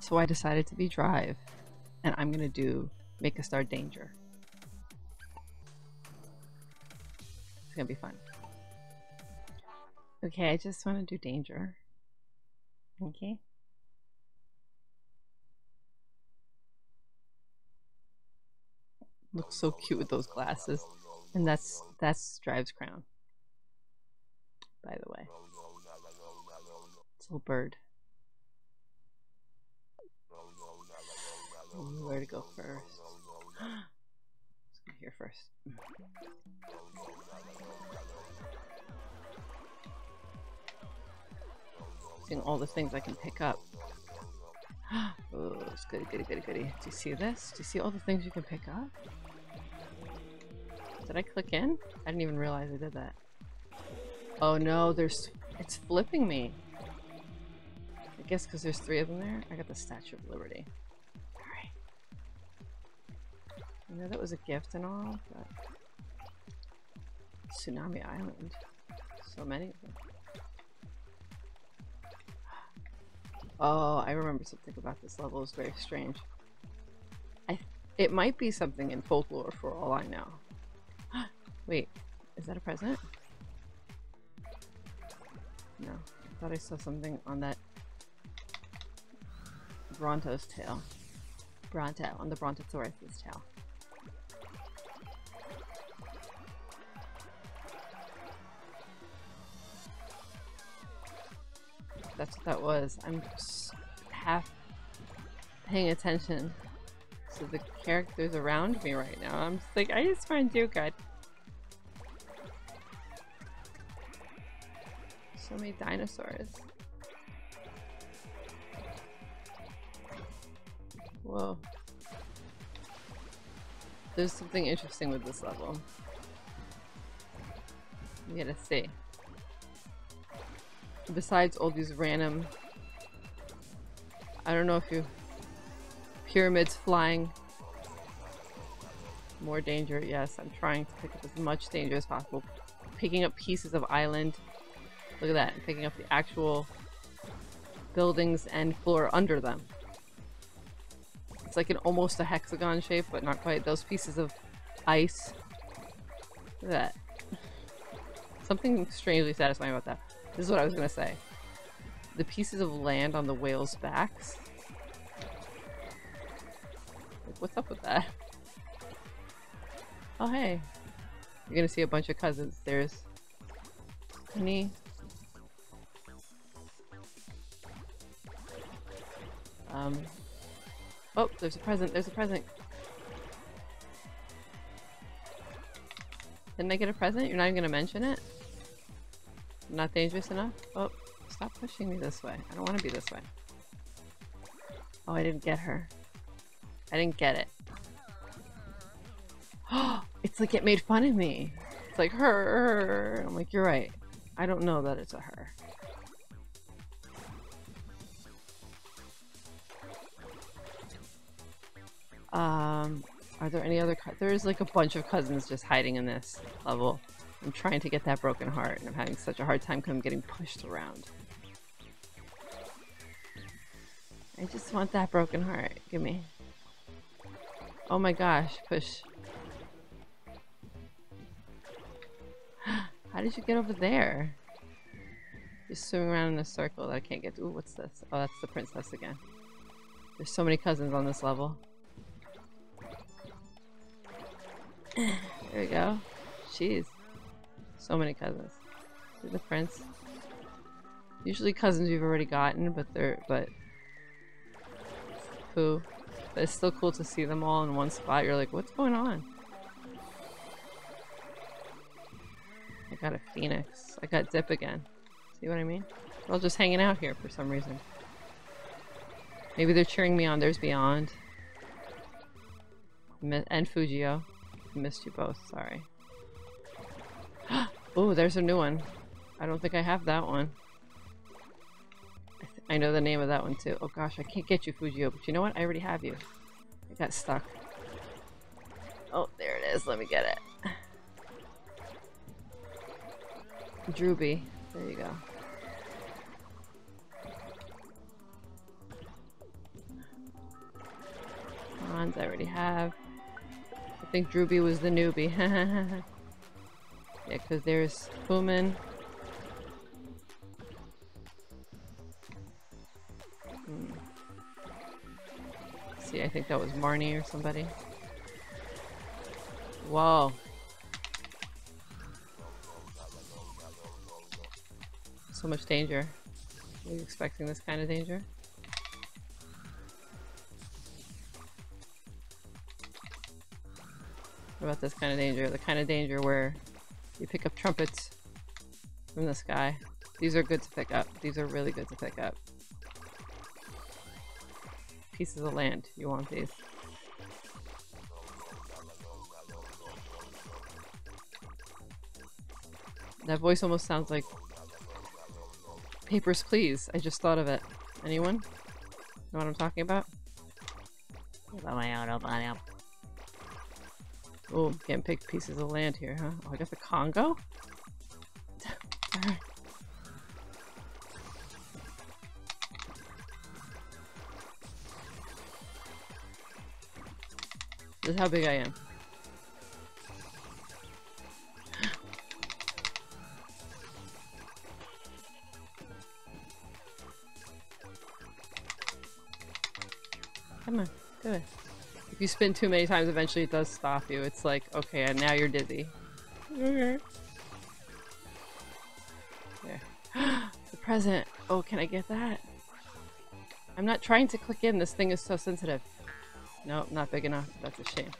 So I decided to be Drive, and I'm gonna do Make a Star Danger. It's gonna be fun. Okay, I just want to do Danger. Okay. Looks so cute with those glasses. And that's that's Drive's crown. By the way. It's a little bird. Where to go first? Let's go here first. Seeing all the things I can pick up. oh, it's goody, goody, goody, goody. Do you see this? Do you see all the things you can pick up? Did I click in? I didn't even realize I did that. Oh no, there's... It's flipping me. I guess because there's three of them there. I got the Statue of Liberty. Alright. I know that was a gift and all, but... Tsunami Island. So many of them. Oh, I remember something about this level. It's very strange. I, it might be something in folklore for all I know. Wait, is that a present? No, I thought I saw something on that Bronto's tail. Bronto, on the Brontosaurus's tail. That's what that was. I'm half paying attention to the characters around me right now. I'm just like, I just find you good. So many dinosaurs. Whoa. There's something interesting with this level. You gotta see besides all these random I don't know if you pyramids flying more danger yes I'm trying to pick up as much danger as possible picking up pieces of island look at that picking up the actual buildings and floor under them it's like an almost a hexagon shape but not quite those pieces of ice look at that something strangely satisfying about that this is what I was gonna say. The pieces of land on the whales' backs. Like, what's up with that? Oh, hey. You're gonna see a bunch of cousins. There's Honey. Um. Oh, there's a present. There's a present. Didn't I get a present? You're not even gonna mention it? Not dangerous enough? Oh, stop pushing me this way. I don't want to be this way. Oh, I didn't get her. I didn't get it. Oh, it's like it made fun of me. It's like her. I'm like, you're right. I don't know that it's a her. Um, are there any other? There's like a bunch of cousins just hiding in this level. I'm trying to get that broken heart, and I'm having such a hard time because I'm getting pushed around. I just want that broken heart. Give me. Oh my gosh, push. How did you get over there? Just swimming around in a circle that I can't get to. Ooh, what's this? Oh, that's the princess again. There's so many cousins on this level. There we go. Jeez. So many cousins. See the prince? Usually cousins we've already gotten, but they're, but... Who? But it's still cool to see them all in one spot. You're like, what's going on? I got a phoenix. I got Dip again. See what I mean? They're all just hanging out here for some reason. Maybe they're cheering me on. There's Beyond. And Fujio missed you both, sorry. oh, there's a new one. I don't think I have that one. I, th I know the name of that one too. Oh gosh, I can't get you, Fujio, but you know what? I already have you. I got stuck. Oh, there it is. Let me get it. Drooby. There you go. Wands I already have. I think Drooby was the newbie. yeah, because there's Fumin. Hmm. See, I think that was Marnie or somebody. Whoa. So much danger. Were you expecting this kind of danger? About this kind of danger? The kind of danger where you pick up trumpets from the sky. These are good to pick up. These are really good to pick up. Pieces of land. You want these. That voice almost sounds like Papers, Please. I just thought of it. Anyone? Know what I'm talking about? Oh, can't pick pieces of land here, huh? Oh, I got the Congo? This is how big I am. Come on, do it. You spin too many times, eventually it does stop you. It's like, okay, and now you're dizzy. Okay. There. the present. Oh, can I get that? I'm not trying to click in. This thing is so sensitive. Nope, not big enough. That's a shame.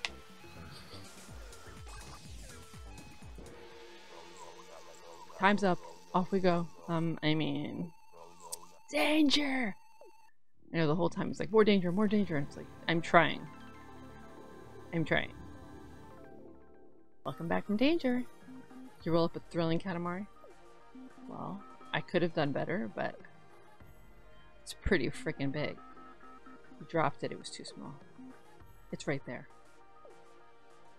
Time's up. Off we go. Um, I mean... Danger! I know the whole time it's like, more danger, more danger. And it's like, I'm trying. I'm trying. Welcome back from danger. You roll up a thrilling Katamari? Well, I could have done better, but it's pretty freaking big. You dropped it, it was too small. It's right there.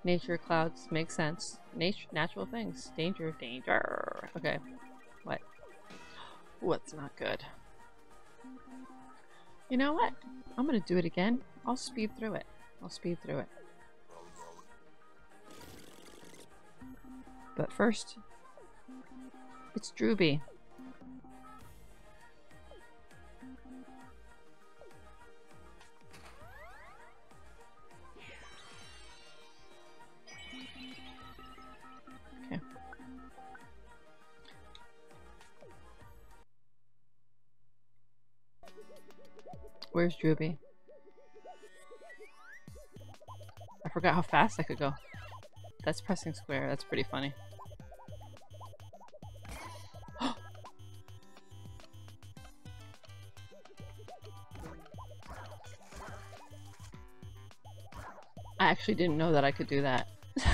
Nature, clouds, make sense. Nature, natural things. Danger, danger. Okay. What? What's not good? You know what? I'm gonna do it again. I'll speed through it. I'll speed through it. But first, it's Drooby. Okay. Where's Drooby? I forgot how fast I could go. That's pressing square. That's pretty funny. I actually didn't know that I could do that.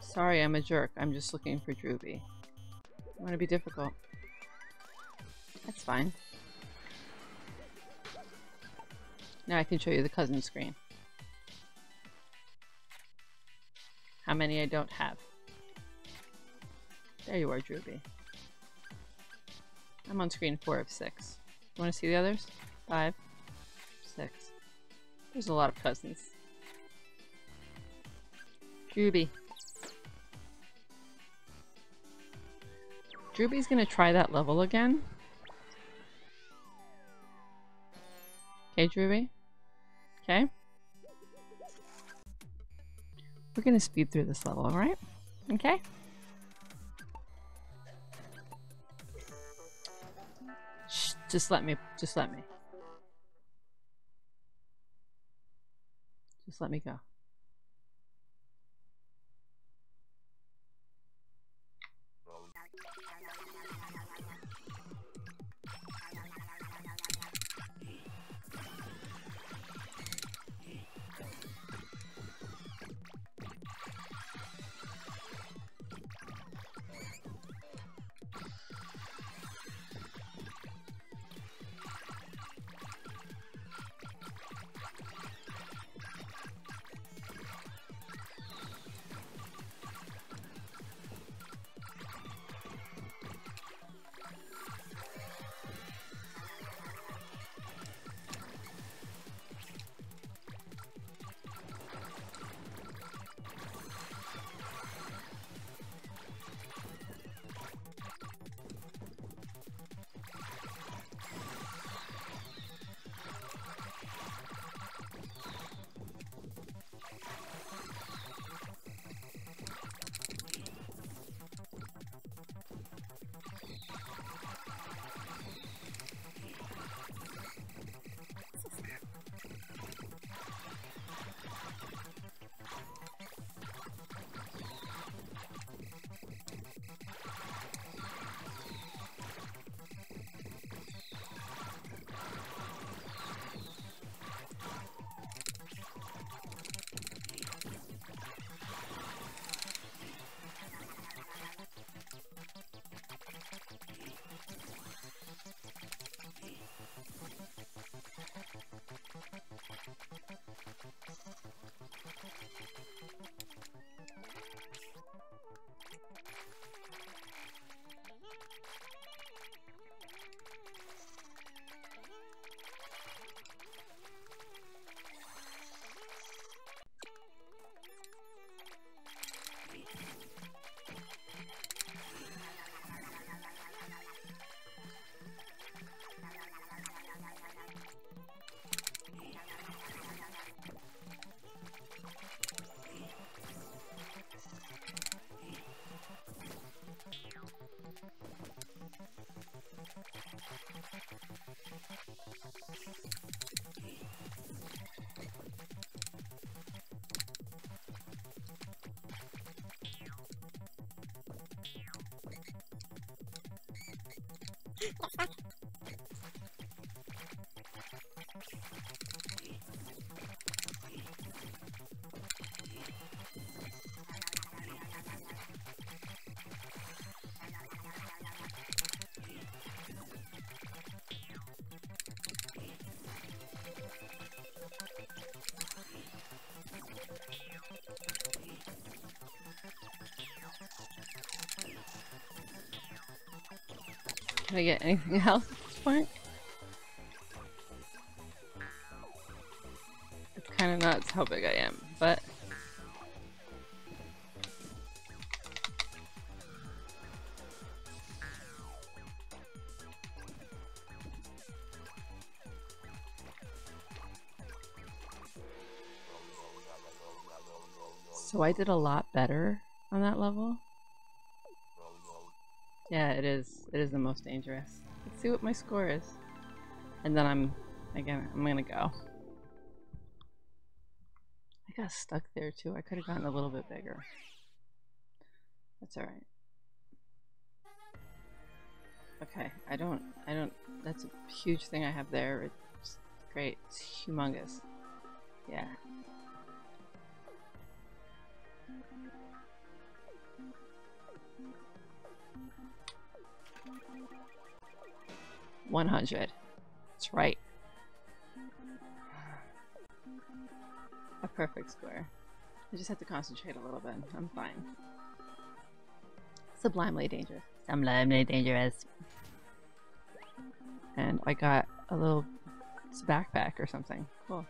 Sorry, I'm a jerk. I'm just looking for Drooby. I want to be difficult. That's fine. Now I can show you the cousin screen. How many I don't have. There you are, Drooby. I'm on screen 4 of 6. You want to see the others? 5, 6. There's a lot of cousins. Drooby. Drooby's gonna try that level again. Okay, Drooby. Okay. We're gonna speed through this level, alright? Okay? Just let me, just let me. Just let me go. Can I get anything else at this point? It's kind of nuts how big I am, but... So I did a lot better on that level. Yeah, it is. It is the most dangerous. Let's see what my score is. And then I'm, again, I'm gonna go. I got stuck there too. I could have gotten a little bit bigger. That's alright. Okay, I don't, I don't, that's a huge thing I have there. It's great. It's humongous. Yeah. One hundred. That's right. A perfect square. I just have to concentrate a little bit. I'm fine. Sublimely dangerous. Sublimely dangerous. And I got a little backpack or something. Cool.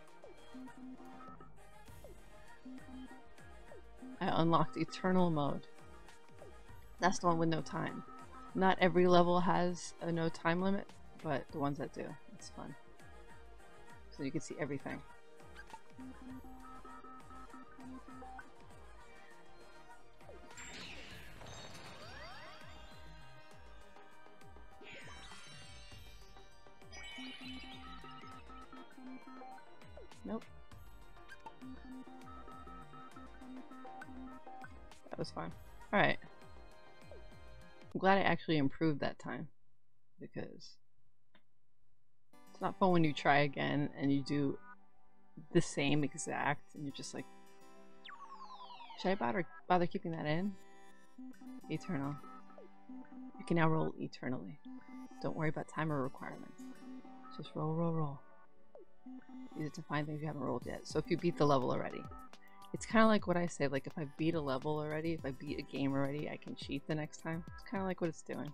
I unlocked Eternal Mode. That's the one with no time. Not every level has a no time limit, but the ones that do, it's fun. So you can see everything. Nope. That was fine. Alright. I'm glad I actually improved that time. Because it's not fun when you try again and you do the same exact and you're just like should I bother bother keeping that in? Eternal. You can now roll eternally. Don't worry about timer requirements. Just roll, roll, roll. Use it to find things you haven't rolled yet. So if you beat the level already. It's kind of like what I say, like if I beat a level already, if I beat a game already, I can cheat the next time. It's kind of like what it's doing.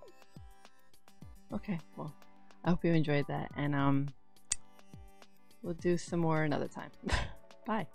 Okay, well, I hope you enjoyed that, and um, we'll do some more another time. Bye.